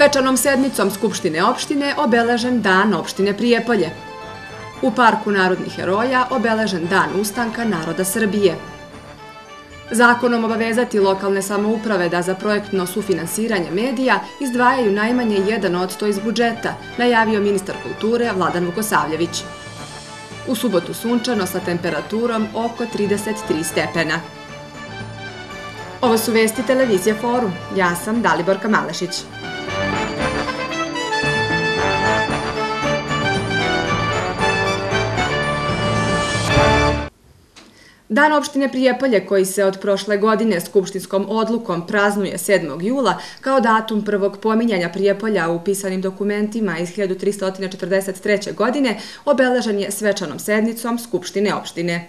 Svečanom sednicom Skupštine opštine obeležen dan opštine Prijepolje. U Parku narodnih heroja obeležen dan ustanka naroda Srbije. Zakonom obavezati lokalne samouprave da za projektno sufinansiranje medija izdvajaju najmanje 1% iz budžeta, najavio ministar kulture Vladan Vukosavljević. U subotu sunčano sa temperaturom oko 33 stepena. Ovo su vesti televizije Forum. Ja sam Daliborka Malešić. Dan opštine Prijepolje koji se od prošle godine skupštinskom odlukom praznuje 7. jula kao datum prvog pominjanja Prijepolja u pisanim dokumentima iz 1343. godine obeležan je svečanom sednicom Skupštine opštine.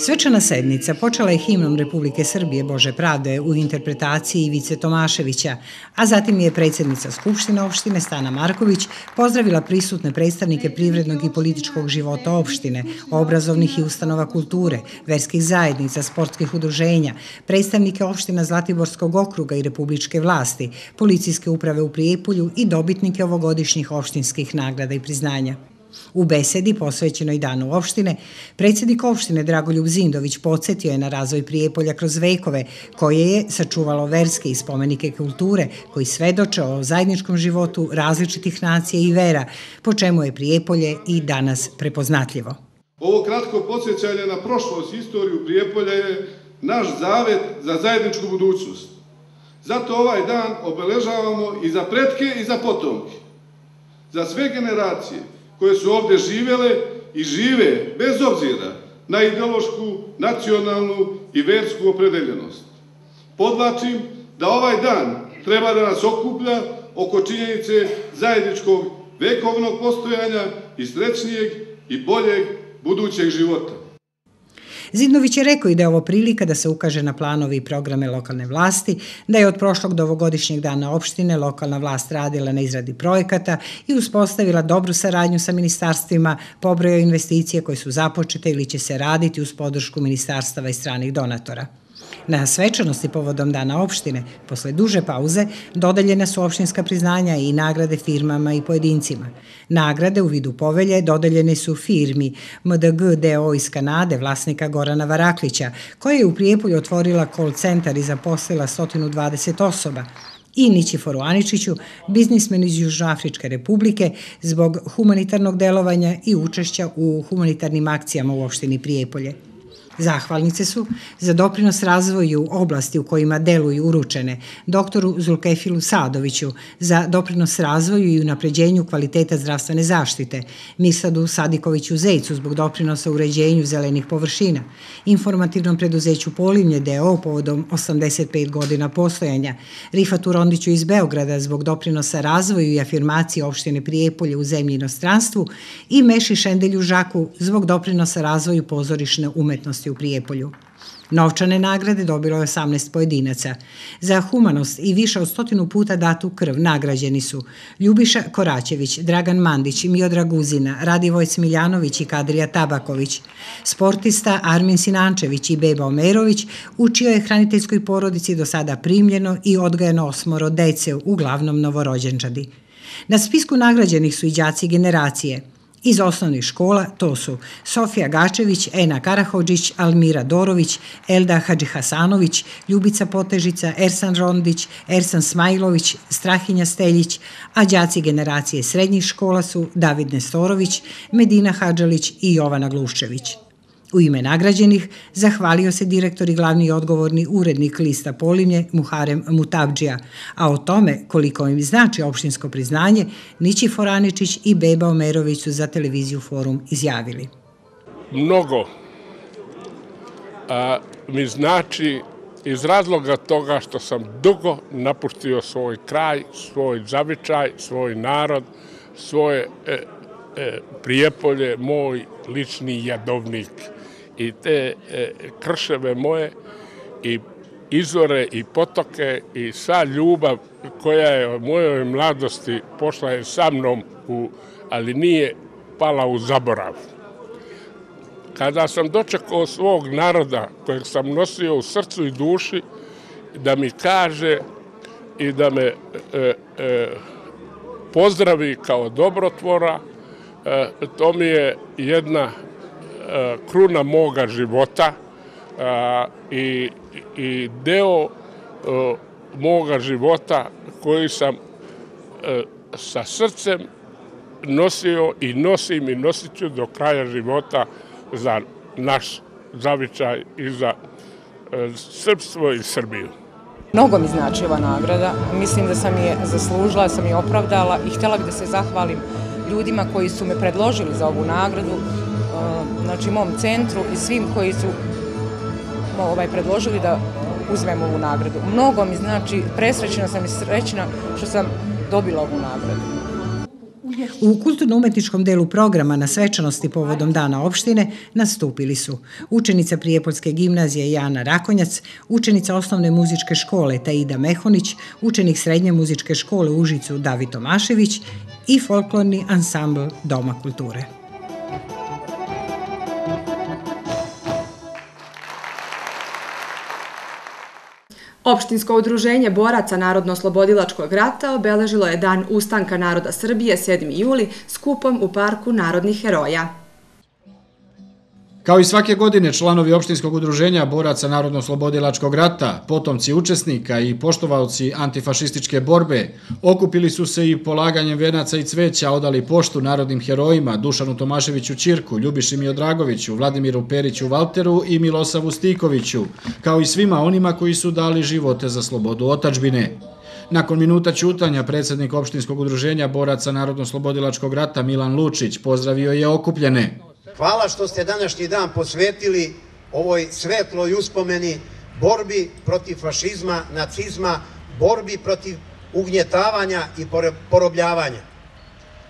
Svečana sednica počela je himnom Republike Srbije Bože pravde u interpretaciji Ivice Tomaševića, a zatim je predsjednica Skupštine opštine Stana Marković pozdravila prisutne predstavnike privrednog i političkog života opštine, obrazovnih i ustanova kulture, verskih zajednica, sportskih udruženja, predstavnike opština Zlatiborskog okruga i republičke vlasti, policijske uprave u Prijepolju i dobitnike ovogodišnjih opštinskih nagrada i priznanja. U besedi posvećenoj danu opštine, predsjednik opštine Dragoljub Zindović podsjetio je na razvoj Prijepolja kroz vekove, koje je sačuvalo verske i spomenike kulture, koji svedoče o zajedničkom životu različitih nacija i vera, po čemu je Prijepolje i danas prepoznatljivo. Ovo kratko podsjećanje na prošlost istoriju Prijepolja je naš zavet za zajedničku budućnost. Zato ovaj dan obeležavamo i za pretke i za potomke. Za sve generacije koje su ovde živele i žive bez obzira na ideološku, nacionalnu i versku opredeljenost. Podlačim da ovaj dan treba da nas okuplja oko činjenice zajedničkog vekovnog postojanja i srećnijeg i boljeg budućeg života. Zidnović je rekao i da je ovo prilika da se ukaže na planovi i programe lokalne vlasti, da je od prošlog do ovogodišnjeg dana opštine lokalna vlast radila na izradi projekata i uspostavila dobru saradnju sa ministarstvima, pobrojo investicije koje su započete ili će se raditi uz podršku ministarstava i stranih donatora. Na svečanosti povodom dana opštine, posle duže pauze, dodeljene su opštinska priznanja i nagrade firmama i pojedincima. Nagrade u vidu povelje dodeljene su firmi MDG DO iz Kanade, vlasnika Gorana Varaklića, koja je u Prijepolju otvorila call centar i zaposlila 120 osoba, i Nićiforu Aničiću, biznismen iz Južnoafričke republike, zbog humanitarnog delovanja i učešća u humanitarnim akcijama u opštini Prijepolje. Zahvalnice su za doprinos razvoju oblasti u kojima deluju uručene doktoru Zulkefilu Sadoviću za doprinos razvoju i unapređenju kvaliteta zdravstvene zaštite, Misadu Sadikoviću Zejcu zbog doprinosa uređenju zelenih površina, informativnom preduzeću Polimlje DO povodom 85 godina postojanja, Rifatu Rondiću iz Beograda zbog doprinosa razvoju i afirmaciji opštine Prijepolje u zemlji inostranstvu i Meši Šendelju Žaku zbog doprinosa razvoju pozorišne umetnosti u Prijepolju. Novčane nagrade dobilo je 18 pojedinaca. Za humanost i više od stotinu puta datu krv nagrađeni su Ljubiša Koraćević, Dragan Mandić, Miodra Guzina, Radivoj Smiljanović i Kadrija Tabaković. Sportista Armin Sinančević i Beba Omerović učio je hraniteljskoj porodici do sada primljeno i odgajeno osmoro dece, uglavnom novorođenčadi. Na spisku nagrađenih su i đaci generacije – Iz osnovnih škola to su Sofija Gačević, Ena Karahođić, Almira Dorović, Elda Hadžihasanović, Ljubica Potežica, Ersan Rondić, Ersan Smajlović, Strahinja Steljić, a đaci generacije srednjih škola su David Nestorović, Medina Hadžalić i Jovana Gluščević. U ime nagrađenih zahvalio se direktor i glavni odgovorni urednik lista Polimlje Muharem Mutabđija, a o tome koliko im znači opštinsko priznanje Nići Foraničić i Beba Omerović su za televiziju Forum izjavili. Mnogo a, mi znači iz razloga toga što sam dugo napustio svoj kraj, svoj zavičaj, svoj narod, svoje e, e, prijepolje, moj lični jadovnik i te e, krševe moje i izvore i potoke i sva ljubav koja je u mojoj mladosti pošla je sa mnom, u, ali nije pala u zaborav. Kada sam dočekao svog naroda, kojeg sam nosio u srcu i duši, da mi kaže i da me e, e, pozdravi kao dobrotvora. E, to mi je jedna kruna moga života i, i deo e, moga života koji sam e, sa srcem nosio i nosim i nosit ću do kraja života za naš zavičaj i za e, srpstvo i Srbiju. Mnogo mi znači ova nagrada. Mislim da sam je zaslužila, sam je opravdala i htjela bih da se zahvalim ljudima koji su me predložili za ovu nagradu, e, znači mom centru i svim koji su ovaj, predložili da uzmem ovu nagradu. Mnogo mi znači, presrećena sam i srećna što sam dobila ovu nagradu. U kulturno-umetničkom delu programa na svečanosti povodom Dana opštine nastupili su učenica Prijepoljske gimnazije Jana Rakonjac, učenica osnovne muzičke škole Taida Mehonić, učenik srednje muzičke škole Užicu David Tomašević i folklorni ansambl Doma kulture. Opštinsko udruženje boraca Narodno-oslobodilačkog rata obeležilo je Dan ustanka naroda Srbije 7. juli skupom u Parku narodnih heroja. Kao i svake godine, članovi opštinskog udruženja boraca Narodno-slobodilačkog rata, potomci učesnika i poštovalci antifašističke borbe, okupili su se i polaganjem venaca i cveća odali poštu narodnim herojima Dušanu Tomaševiću Čirku, Ljubiši Miodragoviću, Vladimiru Periću Valteru i Milosavu Stikoviću, kao i svima onima koji su dali živote za slobodu otačbine. Nakon minuta čutanja, predsjednik opštinskog udruženja boraca Narodno-slobodilačkog rata Milan Lučić pozdravio je okupljene. Hvala što ste današnji dan posvetili ovoj svetloj uspomeni borbi protiv fašizma, nacizma, borbi protiv ugnjetavanja i porobljavanja.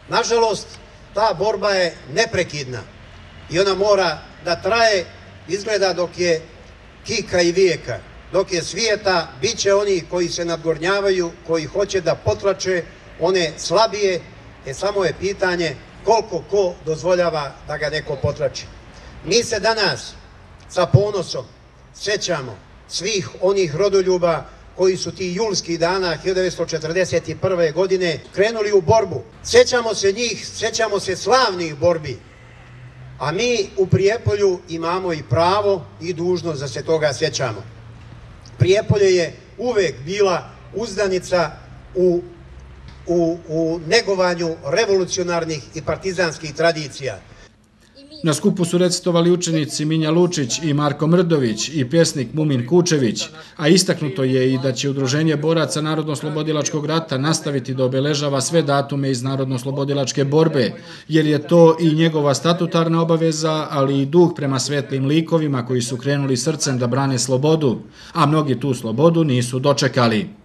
Nažalost, ta borba je neprekidna i ona mora da traje, izgleda dok je kika i vijeka. Dok je svijeta, bit će oni koji se nadgornjavaju, koji hoće da potlače one slabije, je samo je pitanje koliko ko dozvoljava da ga neko potrači. Mi se danas sa ponosom sećamo svih onih rodoljuba koji su ti julski dana 1941. godine krenuli u borbu. Sećamo se njih, sećamo se slavnih borbi, a mi u Prijepolju imamo i pravo i dužnost da se toga sećamo. Prijepolje je uvek bila uzdanica u u, u negovanju revolucionarnih i partizanskih tradicija. Na skupu su recitovali učenici Minja Lučić i Marko Mrdović i pjesnik Mumin Kučević, a istaknuto je i da će Udruženje boraca Narodno-slobodilačkog rata nastaviti da obeležava sve datume iz Narodno-slobodilačke borbe, jer je to i njegova statutarna obaveza, ali i duh prema svetlim likovima koji su krenuli srcem da brane slobodu, a mnogi tu slobodu nisu dočekali.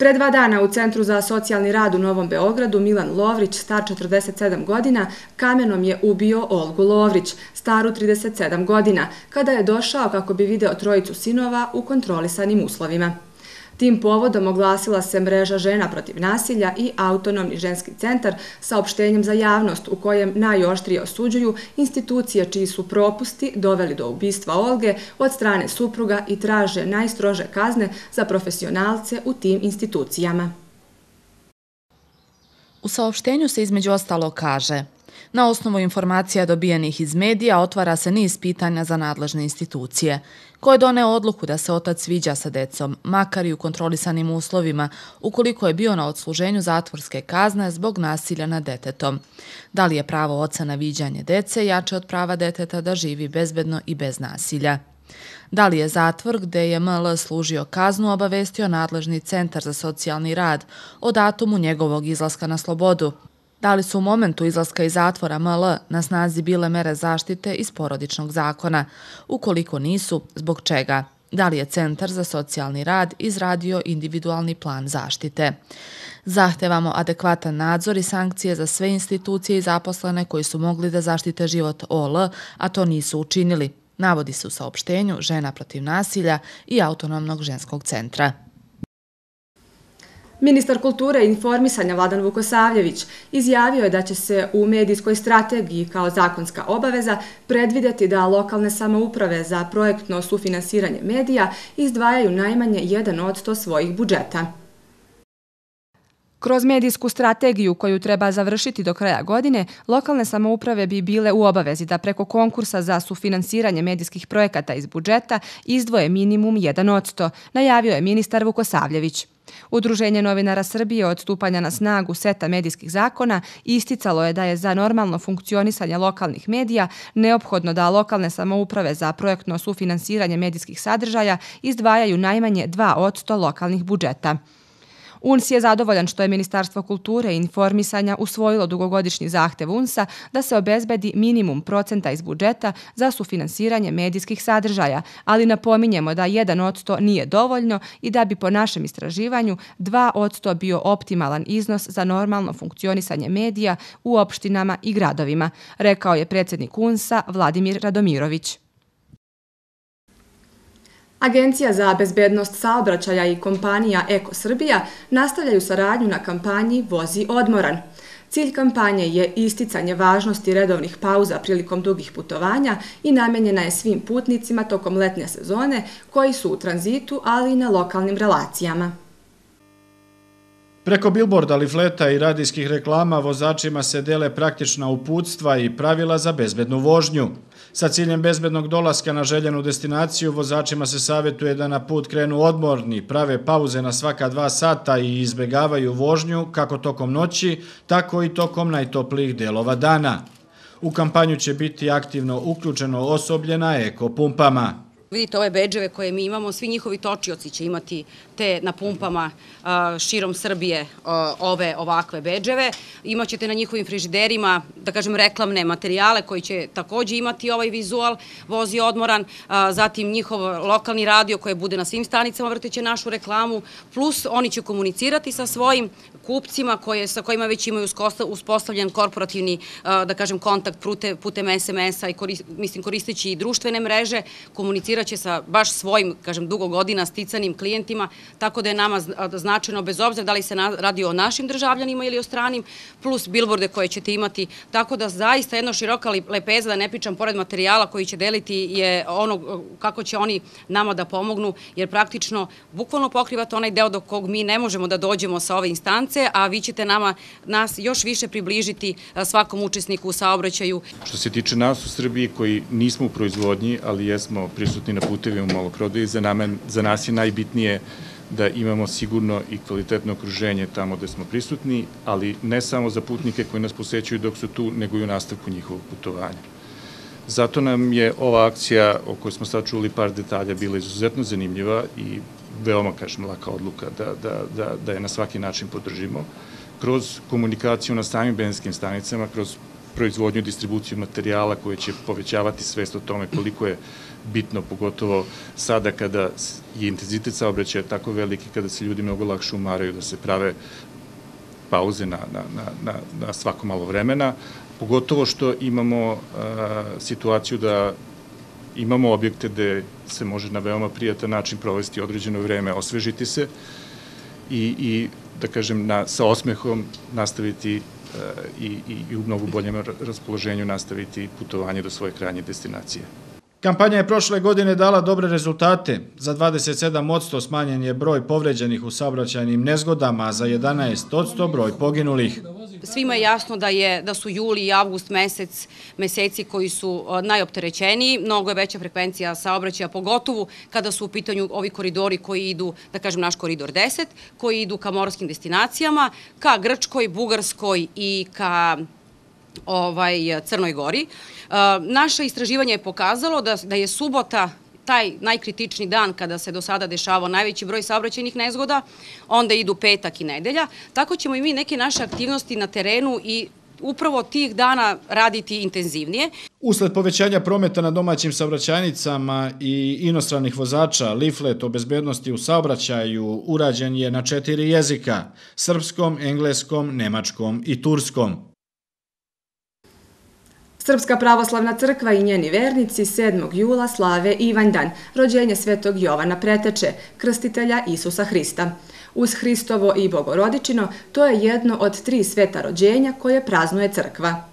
Pre dva dana u Centru za socijalni rad u Novom Beogradu Milan Lovrić, star 47 godina, kamenom je ubio Olgu Lovrić, staru 37 godina, kada je došao kako bi video trojicu sinova u kontrolisanim uslovima. Tim povodom oglasila se mreža žena protiv nasilja i autonomni ženski centar sa opštenjem za javnost u kojem najoštrije osuđuju institucije čiji su propusti doveli do ubistva Olge od strane supruga i traže najstrože kazne za profesionalce u tim institucijama. U saopštenju se između ostalo kaže Na osnovu informacija dobijenih iz medija otvara se niz pitanja za nadležne institucije. Ko je doneo odluku da se otac sviđa sa decom, makar i u kontrolisanim uslovima, ukoliko je bio na odsluženju zatvorske kazne zbog nasilja nad detetom? Da li je pravo oca na viđanje dece jače od prava deteta da živi bezbedno i bez nasilja? Da li je zatvor gde je ML služio kaznu obavestio nadležni centar za socijalni rad o datumu njegovog izlaska na slobodu? Da li su u momentu izlaska iz zatvora ML na snazi bile mere zaštite iz porodičnog zakona? Ukoliko nisu, zbog čega? Da li je Centar za socijalni rad izradio individualni plan zaštite? Zahtevamo adekvatan nadzor i sankcije za sve institucije i zaposlene koji su mogli da zaštite život OL, a to nisu učinili. Navodi se u saopštenju Žena protiv nasilja i Autonomnog ženskog centra. Ministar kulture i informisanja Vladan Vukosavljević izjavio je da će se u medijskoj strategiji kao zakonska obaveza predvideti da lokalne samouprave za projektno sufinansiranje medija izdvajaju najmanje 1 od 100 svojih budžeta. Kroz medijsku strategiju koju treba završiti do kraja godine, lokalne samouprave bi bile u obavezi da preko konkursa za sufinansiranje medijskih projekata iz budžeta izdvoje minimum 1 od 100, najavio je ministar Vukosavljević. Udruženje novinara Srbije od stupanja na snagu seta medijskih zakona isticalo je da je za normalno funkcionisanje lokalnih medija neophodno da lokalne samouprave za projektno sufinansiranje medijskih sadržaja izdvajaju najmanje 2 od 100 lokalnih budžeta. UNS je zadovoljan što je Ministarstvo kulture i informisanja usvojilo dugogodišnji zahtev UNS-a da se obezbedi minimum procenta iz budžeta za sufinansiranje medijskih sadržaja, ali napominjemo da 1 od 100 nije dovoljno i da bi po našem istraživanju 2 od 100 bio optimalan iznos za normalno funkcionisanje medija u opštinama i gradovima, rekao je predsjednik UNS-a Vladimir Radomirović. Agencija za bezbednost saobraćaja i kompanija Eko Srbija nastavljaju saradnju na kampanji Vozi odmoran. Cilj kampanje je isticanje važnosti redovnih pauza prilikom dugih putovanja i namenjena je svim putnicima tokom letnje sezone koji su u tranzitu, ali i na lokalnim relacijama. Preko bilborda, lifleta i radijskih reklama vozačima se dele praktična uputstva i pravila za bezbednu vožnju. Sa ciljem bezbednog dolaska na željenu destinaciju, vozačima se savjetuje da na put krenu odmorni, prave pauze na svaka dva sata i izbegavaju vožnju kako tokom noći, tako i tokom najtoplijih delova dana. U kampanju će biti aktivno uključeno osoblje na ekopumpama. Vidite ove beđeve koje mi imamo, svi njihovi točioci će imati te na pumpama širom Srbije ove ovakve beđeve. Imaćete na njihovim frižiderima, da kažem, reklamne materijale koji će takođe imati ovaj vizual, vozi odmoran, zatim njihov lokalni radio koje bude na svim stanicama vrteće našu reklamu, plus oni će komunicirati sa svojim kupcima koje, sa kojima već imaju uspostavljen korporativni, da kažem, kontakt putem SMS-a i mislim koristeći i društvene mreže, komuniciraće sa baš svojim, kažem, dugo godina sticanim klijentima, tako da je nama značajno, bez obzira da li se radi o našim državljanima ili o stranim, plus bilborde koje ćete imati, tako da zaista jedno široka lepeza, da ne pričam pored materijala koji će deliti, je ono kako će oni nama da pomognu, jer praktično bukvalno pokrivate onaj deo do kog mi ne možemo da dođemo sa ove instance, a vi ćete nama nas još više približiti svakom učesniku u saobraćaju. Što se tiče nas u Srbiji koji nismo u proizvodnji, ali jesmo prisutni na putevima u maloprodaji, za, za nas je najbitnije da imamo sigurno i kvalitetno okruženje tamo gde smo prisutni, ali ne samo za putnike koji nas posećuju dok su tu, nego i u nastavku njihovog putovanja. Zato nam je ova akcija o kojoj smo sad čuli par detalja bila izuzetno zanimljiva i veoma, kažem, laka odluka da, da, da, da je na svaki način podržimo. Kroz komunikaciju na samim benzinskim stanicama, kroz proizvodnju i distribuciju materijala koje će povećavati svest o tome koliko je bitno, pogotovo sada kada je intenzitet saobraćaja tako veliki, kada se ljudi mnogo lakše umaraju da se prave pauze na, na, na, na, na svako malo vremena, pogotovo što imamo a, situaciju da imamo objekte gde se može na veoma prijatan način provesti određeno vreme, osvežiti se i, i da kažem, na, sa osmehom nastaviti i, i, i u mnogo boljem raspoloženju nastaviti putovanje do svoje krajnje destinacije. Kampanja je prošle godine dala dobre rezultate. Za 27% smanjen je broj povređenih u saobraćajnim nezgodama, a za 11% broj poginulih. Svima je jasno da, je, da su juli i avgust mesec, meseci koji su najopterećeniji, mnogo je veća frekvencija saobraćaja, pogotovo kada su u pitanju ovi koridori koji idu, da kažem naš koridor 10, koji idu ka morskim destinacijama, ka Grčkoj, Bugarskoj i ka ovaj, Crnoj Gori. Uh, naše istraživanje je pokazalo da, da je subota taj najkritični dan kada se do sada dešavao najveći broj saobraćajnih nezgoda, onda idu petak i nedelja. Tako ćemo i mi neke naše aktivnosti na terenu i upravo tih dana raditi intenzivnije. Usled povećanja prometa na domaćim saobraćajnicama i inostranih vozača, liflet o bezbednosti u saobraćaju urađen je na četiri jezika, srpskom, engleskom, nemačkom i turskom. Srpska pravoslavna crkva i njeni vernici 7. jula slave Ivanjdan, rođenje svetog Jovana Preteče, krstitelja Isusa Hrista. Uz Hristovo i Bogorodičino, to je jedno od tri sveta rođenja koje praznuje crkva.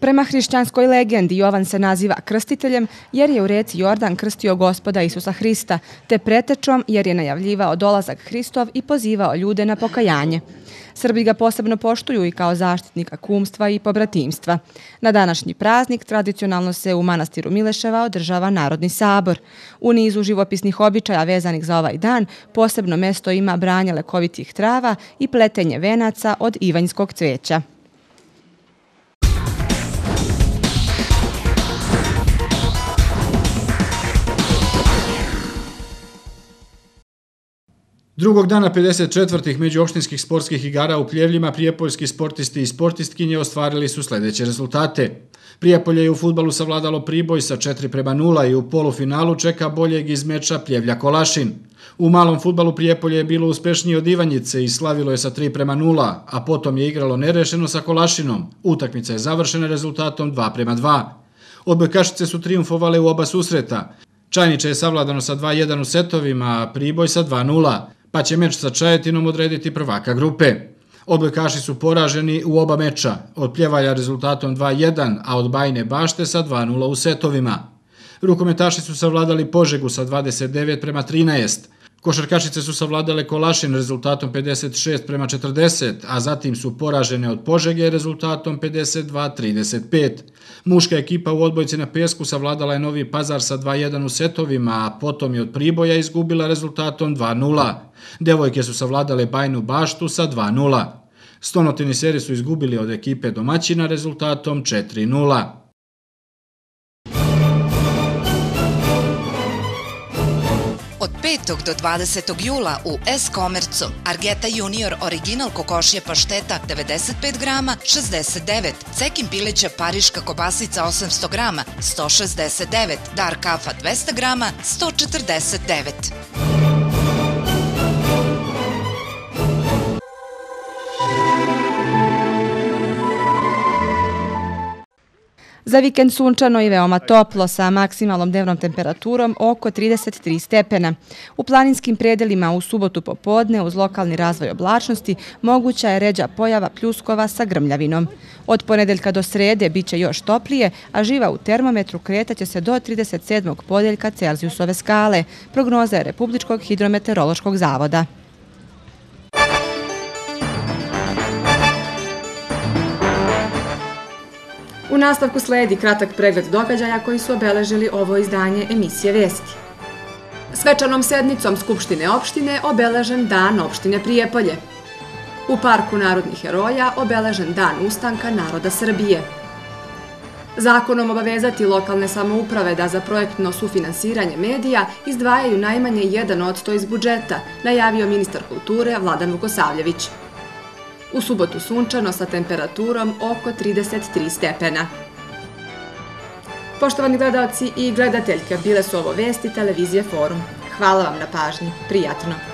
Prema hrišćanskoj legendi Jovan se naziva krstiteljem jer je u reci Jordan krstio gospoda Isusa Hrista, te pretečom jer je najavljivao dolazak Hristov i pozivao ljude na pokajanje. Srbi ga posebno poštuju i kao zaštitnika kumstva i pobratimstva. Na današnji praznik tradicionalno se u manastiru Mileševa održava Narodni sabor. U nizu živopisnih običaja vezanih za ovaj dan posebno mesto ima branje lekovitih trava i pletenje venaca od ivanjskog cveća. Drugog dana 54. međuopštinskih sportskih igara u Pljevljima prijepoljski sportisti i sportistkinje ostvarili su sljedeće rezultate. Prijepolje je u futbalu savladalo priboj sa 4 prema 0 i u polufinalu čeka boljeg iz meča Pljevlja Kolašin. U malom futbalu Prijepolje je bilo uspešnije od Ivanjice i slavilo je sa 3 prema 0, a potom je igralo nerešeno sa Kolašinom. Utakmica je završena rezultatom 2 prema 2. Odbojkašice su triumfovale u oba susreta. Čajniče je savladano sa 2-1 u setovima, a Priboj sa 2-0 pa će meč sa Čajetinom odrediti prvaka grupe. Odbojkaši su poraženi u oba meča, od Pljevalja rezultatom 2-1, a od Bajne Bašte sa 2-0 u setovima. Rukometaši su savladali Požegu sa 29 prema 13, Košarkašice su savladale Kolašin rezultatom 56 prema 40, a zatim su poražene od Požege rezultatom 52-35. Muška ekipa u odbojci na pesku savladala je Novi Pazar sa 2-1 u setovima, a potom je od Priboja izgubila rezultatom 2-0. Devojke su savladale Bajnu Baštu sa 2-0. Stonotini seri su izgubili od ekipe domaćina rezultatom 4-0. Od 5. do 20. jula u S-Komercu Argeta Junior Original kokošje pašteta 95 grama 69, Cekim pileća pariška kobasica 800 grama 169, Dar kafa 200 grama 149. Za vikend sunčano i veoma toplo sa maksimalnom dnevnom temperaturom oko 33 stepena. U planinskim predelima u subotu popodne uz lokalni razvoj oblačnosti moguća je ređa pojava pljuskova sa grmljavinom. Od ponedeljka do srede bit će još toplije, a živa u termometru kretaće se do 37. podeljka Celzijusove skale, prognoza je Republičkog hidrometeorološkog zavoda. U nastavku sledi kratak pregled događaja koji su obeležili ovo izdanje emisije Vesti. Svečanom sednicom Skupštine opštine obeležen dan opštine Prijepolje. U Parku narodnih heroja obeležen dan ustanka naroda Srbije. Zakonom obavezati lokalne samouprave da za projektno sufinansiranje medija izdvajaju najmanje 1 od 100 iz budžeta, najavio ministar kulture Vladan Vukosavljević. U subotu sunčano sa temperaturom oko 33 stepena. Poštovani gledalci i gledateljke, bile su ovo vesti televizije Forum. Hvala vam na pažnji. Prijatno.